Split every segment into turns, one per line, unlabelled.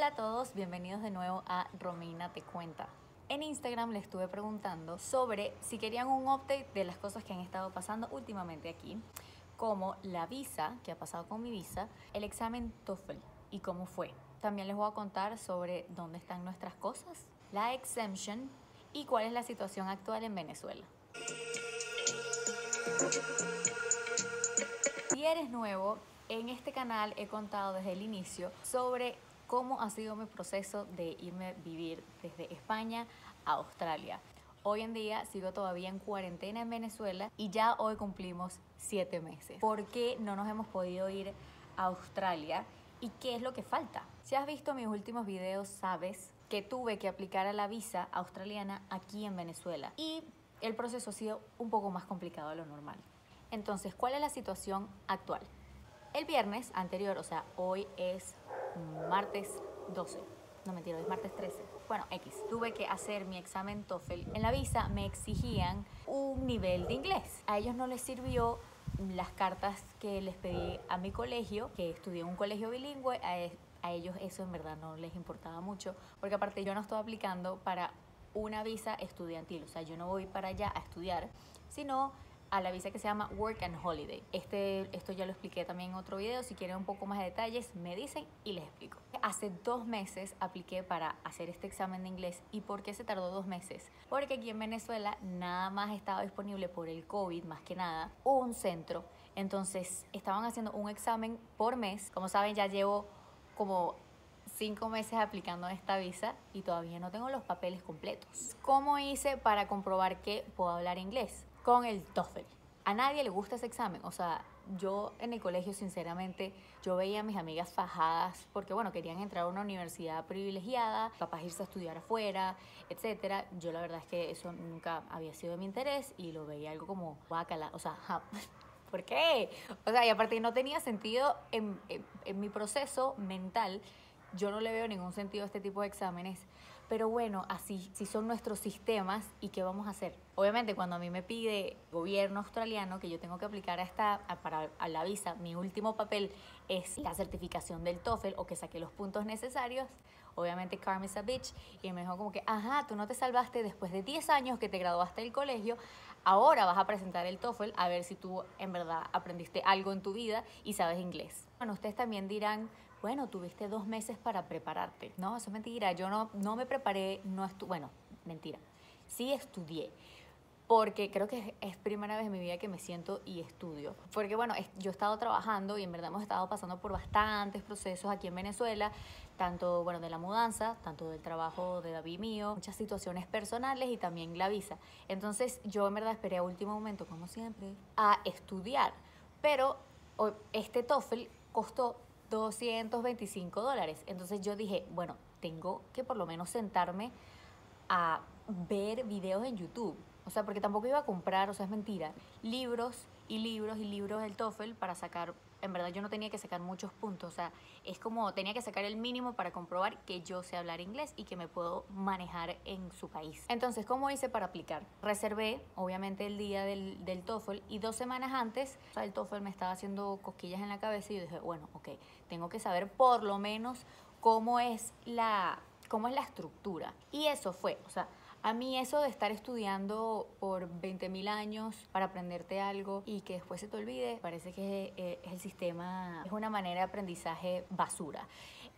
Hola a todos, bienvenidos de nuevo a Romina Te Cuenta. En Instagram les estuve preguntando sobre si querían un update de las cosas que han estado pasando últimamente aquí, como la visa, que ha pasado con mi visa, el examen TOEFL y cómo fue. También les voy a contar sobre dónde están nuestras cosas, la exemption y cuál es la situación actual en Venezuela. Si eres nuevo, en este canal he contado desde el inicio sobre cómo ha sido mi proceso de irme a vivir desde España a Australia. Hoy en día sigo todavía en cuarentena en Venezuela y ya hoy cumplimos siete meses. ¿Por qué no nos hemos podido ir a Australia y qué es lo que falta? Si has visto mis últimos videos, sabes que tuve que aplicar a la visa australiana aquí en Venezuela y el proceso ha sido un poco más complicado de lo normal. Entonces, ¿cuál es la situación actual? El viernes anterior, o sea, hoy es martes 12. No mentira, es martes 13. Bueno, X. Tuve que hacer mi examen TOEFL. En la visa me exigían un nivel de inglés. A ellos no les sirvió las cartas que les pedí a mi colegio, que estudié en un colegio bilingüe. A, e, ellos eso en verdad no les importaba mucho, porque aparte yo no estoy aplicando para una visa estudiantil. O sea, yo no voy para allá a estudiar, sino a la visa que se llama Work and Holiday. Este, esto ya lo expliqué también en otro video. Si quieren un poco más de detalles, me dicen y les explico. Hace dos meses apliqué para hacer este examen de inglés. ¿Y por qué se tardó dos meses? Porque aquí en Venezuela nada más estaba disponible por el COVID, más que nada, un centro. Entonces estaban haciendo un examen por mes. Como saben, ya llevo como cinco meses aplicando esta visa y todavía no tengo los papeles completos. ¿Cómo hice para comprobar que puedo hablar inglés? Con el TOEFL. A nadie le gusta ese examen, o sea, yo en el colegio sinceramente, yo veía a mis amigas fajadas porque bueno, querían entrar a una universidad privilegiada, capaz irse a estudiar afuera, etcétera. Yo la verdad es que eso nunca había sido de mi interés y lo veía algo como bacala, o sea, ¿por qué? O sea, y aparte no tenía sentido en, en mi proceso mental, yo no le veo ningún sentido a este tipo de exámenes pero bueno, así, si son nuestros sistemas, ¿y qué vamos a hacer? Obviamente, cuando a mí me pide gobierno australiano que yo tengo que aplicar a esta, para la visa, mi último papel es la certificación del TOEFL o que saqué los puntos necesarios, obviamente Carmen's a bitch, y me dijo como que, ajá, tú no te salvaste después de 10 años que te graduaste del colegio, ahora vas a presentar el TOEFL a ver si tú en verdad aprendiste algo en tu vida y sabes inglés. Bueno, ustedes también dirán, bueno, tuviste dos meses para prepararte. No, eso es mentira. Yo no, no me preparé, no estuve, bueno, mentira. Sí estudié, porque creo que es primera vez en mi vida que me siento y estudio. Porque bueno, yo he estado trabajando y en verdad hemos estado pasando por bastantes procesos aquí en Venezuela, tanto bueno de la mudanza, tanto del trabajo de David mío, muchas situaciones personales y también la visa. Entonces yo en verdad esperé a último momento, como siempre, a estudiar. Pero este TOEFL costó 225 dólares. Entonces yo dije, bueno, tengo que por lo menos sentarme a ver videos en YouTube. O sea, porque tampoco iba a comprar, o sea, es mentira, libros y libros y libros del TOEFL para sacar en verdad yo no tenía que sacar muchos puntos, o sea, es como tenía que sacar el mínimo para comprobar que yo sé hablar inglés y que me puedo manejar en su país. Entonces, ¿cómo hice para aplicar? Reservé, obviamente, el día del, del TOEFL y dos semanas antes, o sea, el TOEFL me estaba haciendo cosquillas en la cabeza y yo dije, bueno, ok, tengo que saber por lo menos cómo es la, cómo es la estructura. Y eso fue, o sea, a mí eso de estar estudiando por 20 mil años para aprenderte algo y que después se te olvide, parece que eh, es el sistema, es una manera de aprendizaje basura.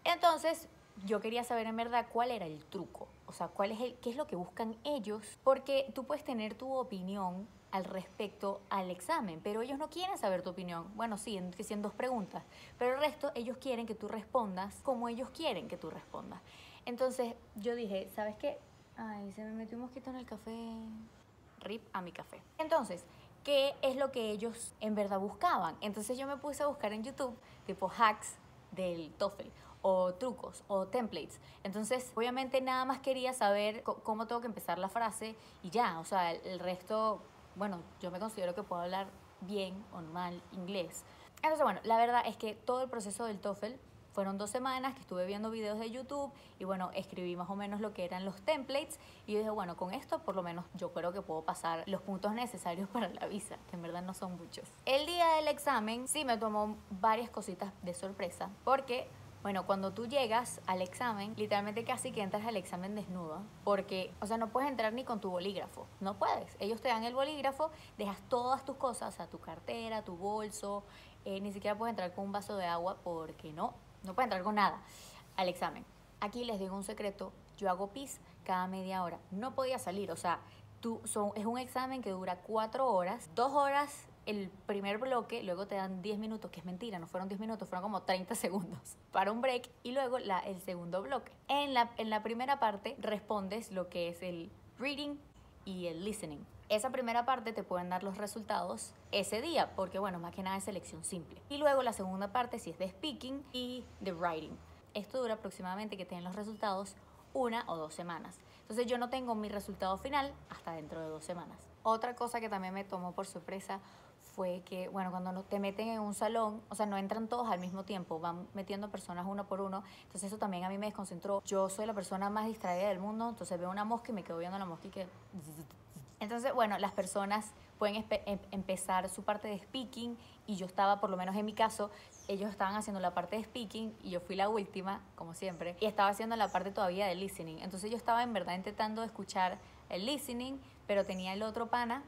Entonces, yo quería saber en verdad cuál era el truco, o sea, cuál es el, qué es lo que buscan ellos, porque tú puedes tener tu opinión al respecto al examen, pero ellos no quieren saber tu opinión. Bueno, sí, en dos preguntas, pero el resto ellos quieren que tú respondas como ellos quieren que tú respondas. Entonces yo dije, ¿sabes qué? Ay, se me metió un mosquito en el café. Rip a mi café. Entonces, ¿qué es lo que ellos en verdad buscaban? Entonces yo me puse a buscar en YouTube tipo hacks del TOEFL o trucos o templates. Entonces, obviamente nada más quería saber cómo tengo que empezar la frase y ya, o sea, el, resto, bueno, yo me considero que puedo hablar bien o mal inglés. Entonces, bueno, la verdad es que todo el proceso del TOEFL fueron dos semanas que estuve viendo videos de YouTube y bueno, escribí más o menos lo que eran los templates y yo dije, bueno, con esto por lo menos yo creo que puedo pasar los puntos necesarios para la visa, que en verdad no son muchos. El día del examen sí me tomó varias cositas de sorpresa porque Bueno, cuando tú llegas al examen, literalmente casi que entras al examen desnudo, porque, o sea, no puedes entrar ni con tu bolígrafo, no puedes. Ellos te dan el bolígrafo, dejas todas tus cosas, o sea, tu cartera, tu bolso, eh, ni siquiera puedes entrar con un vaso de agua porque no, no puedes entrar con nada al examen. Aquí les digo un secreto, yo hago pis cada media hora, no podía salir, o sea, tú, son, es un examen que dura cuatro horas, dos horas el primer bloque, luego te dan 10 minutos, que es mentira, no fueron 10 minutos, fueron como 30 segundos para un break y luego la, el segundo bloque. En la, en la primera parte respondes lo que es el reading y el listening. Esa primera parte te pueden dar los resultados ese día, porque bueno, más que nada es selección simple. Y luego la segunda parte si es de speaking y de writing. Esto dura aproximadamente que tienen los resultados una o dos semanas. Entonces yo no tengo mi resultado final hasta dentro de dos semanas. Otra cosa que también me tomó por sorpresa fue que, bueno, cuando te meten en un salón, o sea, no entran todos al mismo tiempo, van metiendo personas uno por uno, entonces eso también a mí me desconcentró. Yo soy la persona más distraída del mundo, entonces veo una mosca y me quedo viendo la mosca y que... Entonces, bueno, las personas pueden em, empezar su parte de speaking y yo estaba, por lo menos en mi caso, ellos estaban haciendo la parte de speaking y yo fui la última, como siempre, y estaba haciendo la parte todavía de listening. Entonces yo estaba en verdad intentando escuchar el listening, pero tenía el otro pana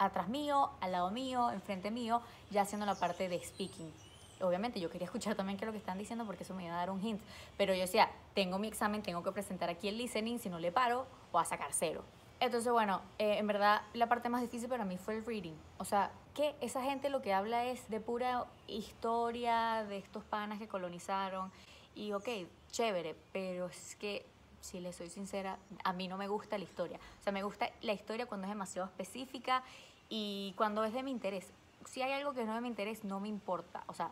atrás mío, al lado mío, enfrente mío, ya haciendo la parte de speaking. Obviamente yo quería escuchar también qué es lo que están diciendo porque eso me iba a dar un hint, pero yo decía, tengo mi examen, tengo que presentar aquí el listening, si no le paro, voy a sacar cero. Entonces, bueno, eh, en verdad la parte más difícil para mí fue el reading. O sea, que esa gente lo que habla es de pura historia de estos panas que colonizaron. Y ok, chévere, pero es que si le soy sincera, a mí no me gusta la historia. O sea, me gusta la historia cuando es demasiado específica y cuando es de mi interés. Si hay algo que no es de mi interés, no me importa. O sea,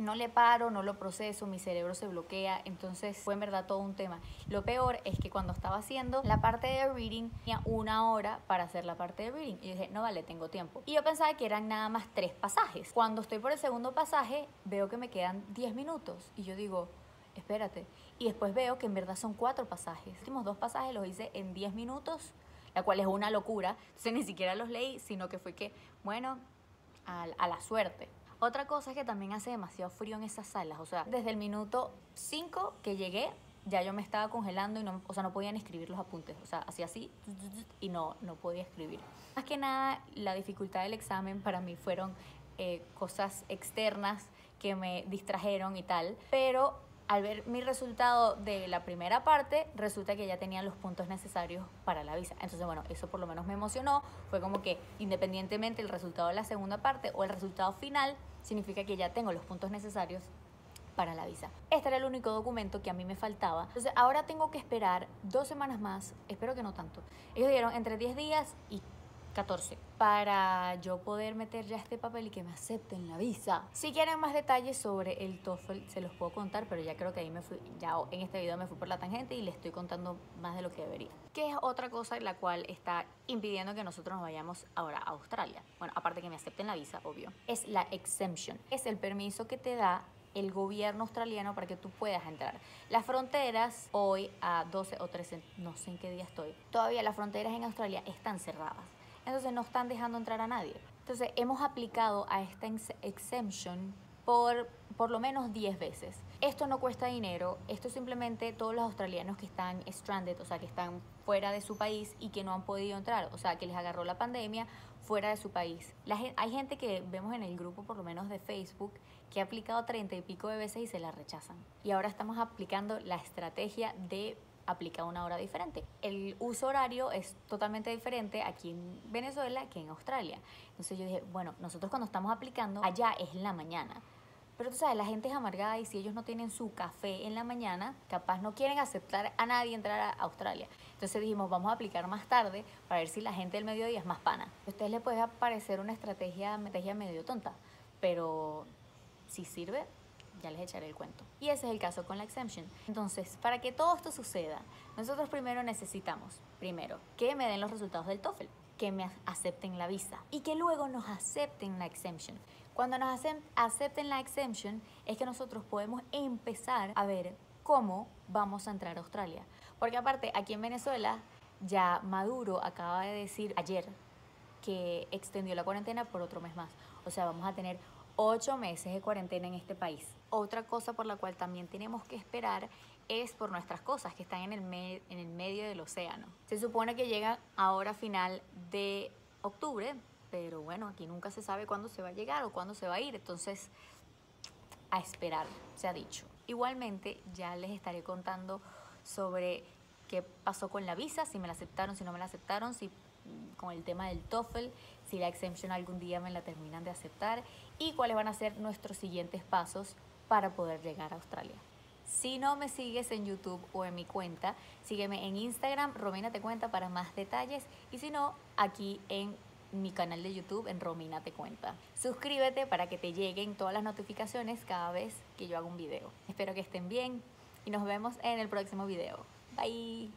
no le paro, no lo proceso, mi cerebro se bloquea, entonces fue en verdad todo un tema. Lo peor es que cuando estaba haciendo la parte de reading, tenía una hora para hacer la parte de reading. Y dije, no vale, tengo tiempo. Y yo pensaba que eran nada más tres pasajes. Cuando estoy por el segundo pasaje, veo que me quedan 10 minutos. Y yo digo, espérate. Y después veo que en verdad son cuatro pasajes. Los dos pasajes los hice en 10 minutos, la cual es una locura. Entonces ni siquiera los leí, sino que fue que, bueno, a la suerte. Otra cosa es que también hace demasiado frío en esas salas. O sea, desde el minuto 5 que llegué, ya yo me estaba congelando y no, o sea, no podían escribir los apuntes. O sea, hacía así y no, no podía escribir. Más que nada, la dificultad del examen para mí fueron eh, cosas externas que me distrajeron y tal. Pero al ver mi resultado de la primera parte, resulta que ya tenía los puntos necesarios para la visa. Entonces, bueno, eso por lo menos me emocionó. Fue como que independientemente el resultado de la segunda parte o el resultado final, significa que ya tengo los puntos necesarios para la visa. Este era el único documento que a mí me faltaba. Entonces, ahora tengo que esperar dos semanas más, espero que no tanto. Ellos dieron entre 10 días y 14 para yo poder meter ya este papel y que me acepten la visa. Si quieren más detalles sobre el TOEFL se los puedo contar, pero ya creo que ahí me fui, ya en este video me fui por la tangente y les estoy contando más de lo que debería. ¿Qué es otra cosa la cual está impidiendo que nosotros nos vayamos ahora a Australia? Bueno, aparte que me acepten la visa, obvio. Es la exemption. Es el permiso que te da el gobierno australiano para que tú puedas entrar. Las fronteras hoy a 12 o 13, no sé en qué día estoy, todavía las fronteras en Australia están cerradas entonces no están dejando entrar a nadie. Entonces hemos aplicado a esta exemption por por lo menos 10 veces. Esto no cuesta dinero, esto simplemente todos los australianos que están stranded, o sea, que están fuera de su país y que no han podido entrar, o sea, que les agarró la pandemia fuera de su país. hay gente que vemos en el grupo, por lo menos de Facebook, que ha aplicado 30 y pico de veces y se la rechazan. Y ahora estamos aplicando la estrategia de aplica una hora diferente. El uso horario es totalmente diferente aquí en Venezuela que en Australia. Entonces yo dije, bueno, nosotros cuando estamos aplicando, allá es la mañana. Pero tú sabes, la gente es amargada y si ellos no tienen su café en la mañana, capaz no quieren aceptar a nadie entrar a Australia. Entonces dijimos, vamos a aplicar más tarde para ver si la gente del mediodía es más pana. A ustedes les puede parecer una estrategia, estrategia medio tonta, pero si sirve, ya les echaré el cuento. Y ese es el caso con la exemption. Entonces, para que todo esto suceda, nosotros primero necesitamos, primero, que me den los resultados del TOEFL, que me acepten la visa y que luego nos acepten la exemption. Cuando nos acepten la exemption es que nosotros podemos empezar a ver cómo vamos a entrar a Australia. Porque aparte, aquí en Venezuela, ya Maduro acaba de decir ayer que extendió la cuarentena por otro mes más. O sea, vamos a tener ocho meses de cuarentena en este país. Otra cosa por la cual también tenemos que esperar es por nuestras cosas que están en el, en el medio del océano. Se supone que llega ahora final de octubre, pero bueno, aquí nunca se sabe cuándo se va a llegar o cuándo se va a ir, entonces a esperar, se ha dicho. Igualmente ya les estaré contando sobre qué pasó con la visa, si me la aceptaron, si no me la aceptaron, si mm, con el tema del TOEFL, si la exemption algún día me la terminan de aceptar y cuáles van a ser nuestros siguientes pasos para poder llegar a Australia. Si no me sigues en YouTube o en mi cuenta, sígueme en Instagram, Romina te cuenta para más detalles y si no, aquí en mi canal de YouTube en Romina te cuenta. Suscríbete para que te lleguen todas las notificaciones cada vez que yo haga un video. Espero que estén bien y nos vemos en el próximo video. Bye.